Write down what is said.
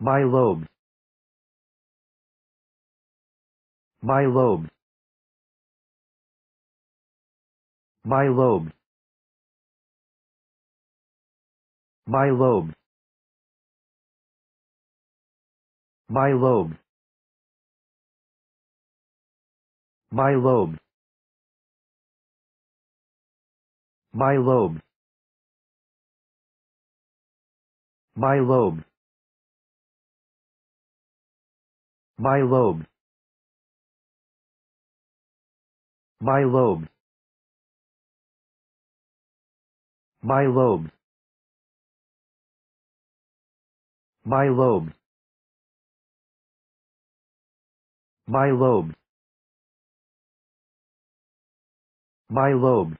bilobes bilobes bilobes bilobes bilobes bilobes bilobes bilobes bilobed bilobed bilobed bilobed bilobed bilobed